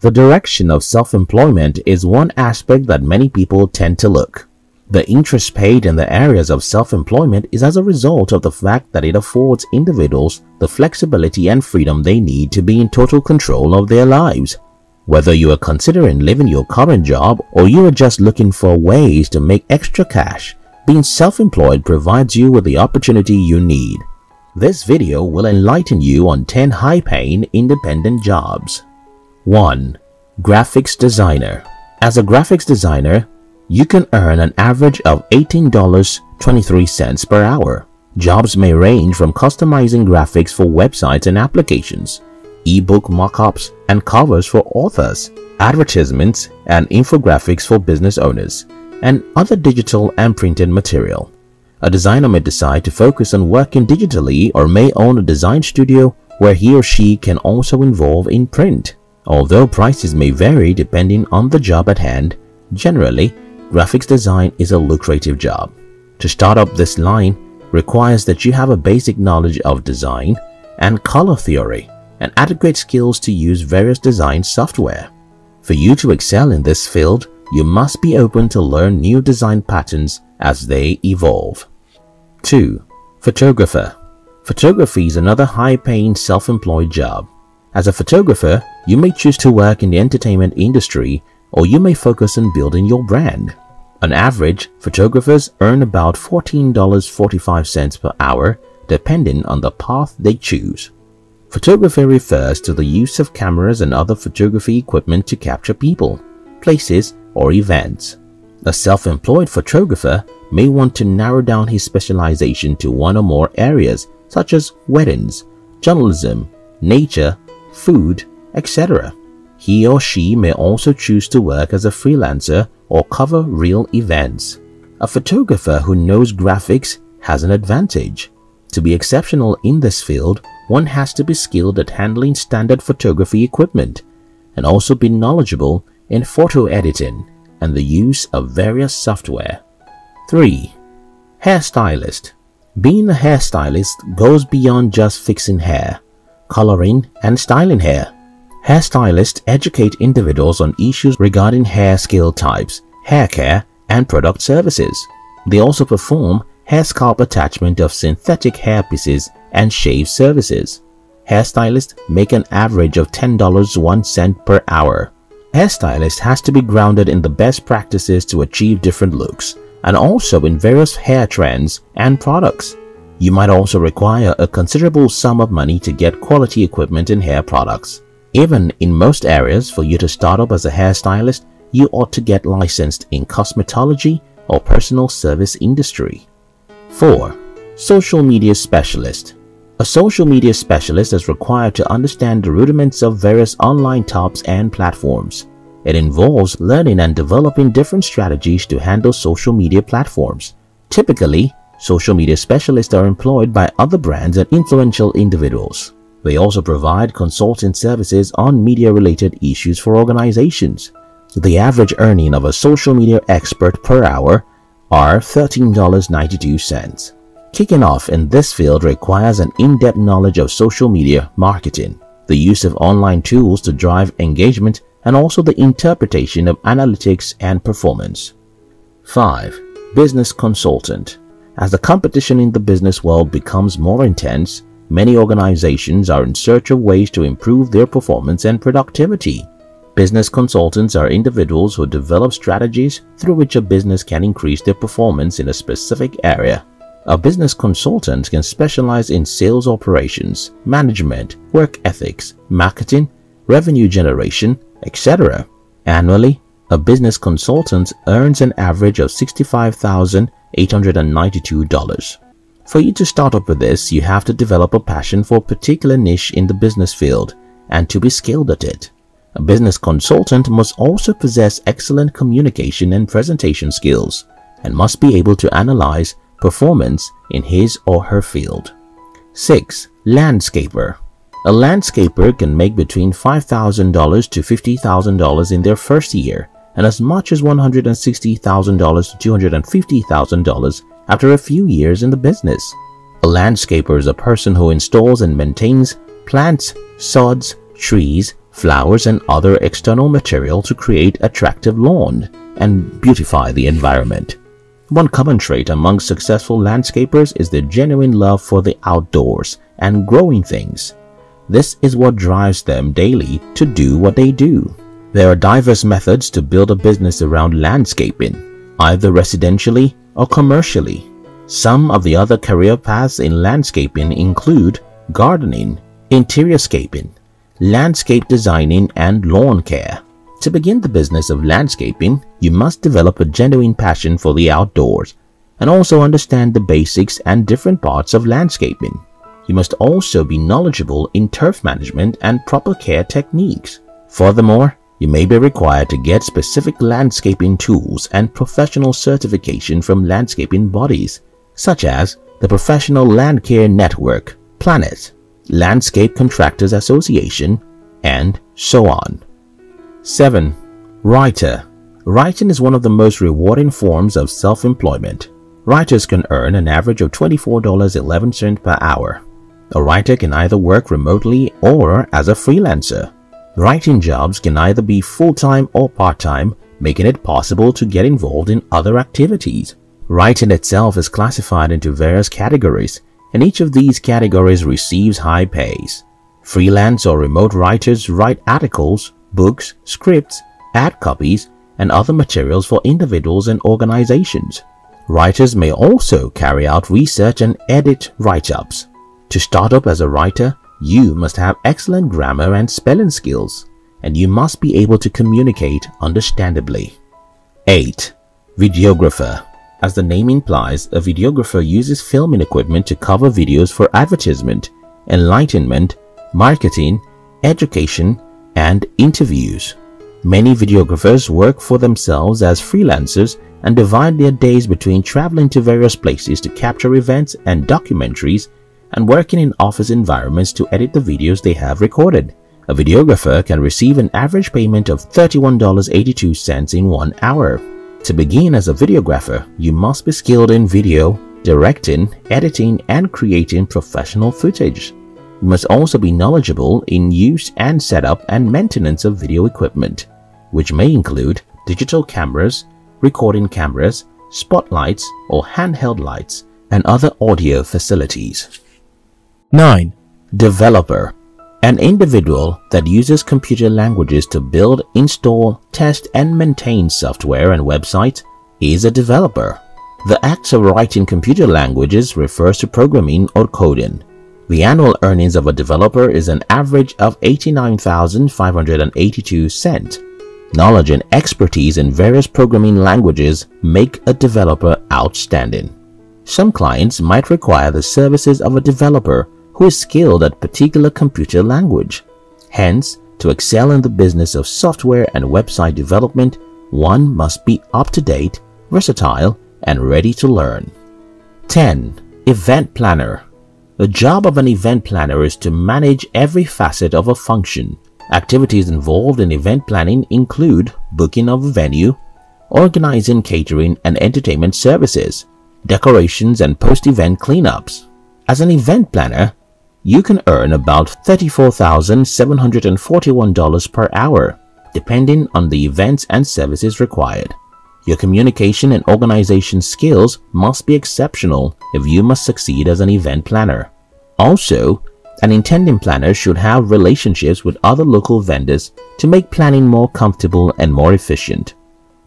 The direction of self-employment is one aspect that many people tend to look. The interest paid in the areas of self-employment is as a result of the fact that it affords individuals the flexibility and freedom they need to be in total control of their lives. Whether you are considering leaving your current job or you are just looking for ways to make extra cash, being self-employed provides you with the opportunity you need. This video will enlighten you on 10 high-paying independent jobs. 1. Graphics Designer As a graphics designer, you can earn an average of $18.23 per hour. Jobs may range from customizing graphics for websites and applications, ebook mockups and covers for authors, advertisements and infographics for business owners, and other digital and printed material. A designer may decide to focus on working digitally or may own a design studio where he or she can also involve in print. Although prices may vary depending on the job at hand, generally graphics design is a lucrative job. To start up this line requires that you have a basic knowledge of design and color theory and adequate skills to use various design software. For you to excel in this field, you must be open to learn new design patterns as they evolve. 2. Photographer Photography is another high-paying self-employed job. As a photographer, you may choose to work in the entertainment industry or you may focus on building your brand. On average, photographers earn about $14.45 per hour depending on the path they choose. Photography refers to the use of cameras and other photography equipment to capture people, places, or events. A self-employed photographer may want to narrow down his specialization to one or more areas such as weddings, journalism, nature, food, etc. He or she may also choose to work as a freelancer or cover real events. A photographer who knows graphics has an advantage. To be exceptional in this field, one has to be skilled at handling standard photography equipment and also be knowledgeable in photo editing and the use of various software. 3. Hairstylist Being a hairstylist goes beyond just fixing hair, coloring and styling hair. Hairstylists educate individuals on issues regarding hair skill types, hair care, and product services. They also perform hair scalp attachment of synthetic hair pieces and shave services. Hairstylists make an average of $10.01 per hour. Hairstylist has to be grounded in the best practices to achieve different looks and also in various hair trends and products. You might also require a considerable sum of money to get quality equipment and hair products. Even in most areas for you to start up as a hairstylist, you ought to get licensed in cosmetology or personal service industry. 4. Social Media Specialist A social media specialist is required to understand the rudiments of various online tops and platforms. It involves learning and developing different strategies to handle social media platforms. Typically, social media specialists are employed by other brands and influential individuals. They also provide consulting services on media-related issues for organizations. The average earning of a social media expert per hour are $13.92. Kicking off in this field requires an in-depth knowledge of social media marketing, the use of online tools to drive engagement, and also the interpretation of analytics and performance. 5. Business Consultant As the competition in the business world becomes more intense, Many organizations are in search of ways to improve their performance and productivity. Business consultants are individuals who develop strategies through which a business can increase their performance in a specific area. A business consultant can specialize in sales operations, management, work ethics, marketing, revenue generation, etc. Annually, a business consultant earns an average of $65,892. For you to start up with this, you have to develop a passion for a particular niche in the business field and to be skilled at it. A business consultant must also possess excellent communication and presentation skills and must be able to analyze performance in his or her field. 6. Landscaper A landscaper can make between $5,000 to $50,000 in their first year and as much as $160,000 to $250,000 after a few years in the business. A landscaper is a person who installs and maintains plants, sods, trees, flowers and other external material to create attractive lawn and beautify the environment. One common trait among successful landscapers is their genuine love for the outdoors and growing things. This is what drives them daily to do what they do. There are diverse methods to build a business around landscaping, either residentially or commercially. Some of the other career paths in landscaping include gardening, interiorscaping, landscape designing, and lawn care. To begin the business of landscaping, you must develop a genuine passion for the outdoors and also understand the basics and different parts of landscaping. You must also be knowledgeable in turf management and proper care techniques. Furthermore, you may be required to get specific landscaping tools and professional certification from landscaping bodies, such as the Professional Land Care Network, Planet, Landscape Contractors Association, and so on. 7. Writer Writing is one of the most rewarding forms of self-employment. Writers can earn an average of $24.11 per hour. A writer can either work remotely or as a freelancer. Writing jobs can either be full-time or part-time, making it possible to get involved in other activities. Writing itself is classified into various categories, and each of these categories receives high pays. Freelance or remote writers write articles, books, scripts, ad copies, and other materials for individuals and organizations. Writers may also carry out research and edit write-ups. To start up as a writer, you must have excellent grammar and spelling skills, and you must be able to communicate understandably. 8. Videographer As the name implies, a videographer uses filming equipment to cover videos for advertisement, enlightenment, marketing, education, and interviews. Many videographers work for themselves as freelancers and divide their days between traveling to various places to capture events and documentaries and working in office environments to edit the videos they have recorded. A videographer can receive an average payment of $31.82 in one hour. To begin as a videographer, you must be skilled in video, directing, editing, and creating professional footage. You must also be knowledgeable in use and setup and maintenance of video equipment, which may include digital cameras, recording cameras, spotlights or handheld lights, and other audio facilities. 9. Developer An individual that uses computer languages to build, install, test, and maintain software and websites is a developer. The act of writing computer languages refers to programming or coding. The annual earnings of a developer is an average of 89,582 cents. Knowledge and expertise in various programming languages make a developer outstanding. Some clients might require the services of a developer who is skilled at particular computer language. Hence, to excel in the business of software and website development, one must be up-to-date, versatile, and ready to learn. 10. Event Planner The job of an event planner is to manage every facet of a function. Activities involved in event planning include booking of a venue, organizing catering and entertainment services, decorations and post-event cleanups. As an event planner, you can earn about $34,741 per hour, depending on the events and services required. Your communication and organization skills must be exceptional if you must succeed as an event planner. Also, an intending planner should have relationships with other local vendors to make planning more comfortable and more efficient.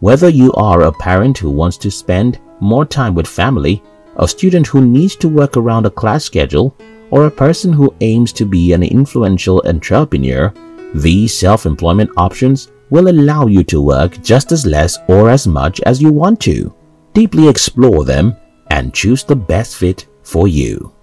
Whether you are a parent who wants to spend more time with family, a student who needs to work around a class schedule, or a person who aims to be an influential entrepreneur, these self-employment options will allow you to work just as less or as much as you want to. Deeply explore them and choose the best fit for you.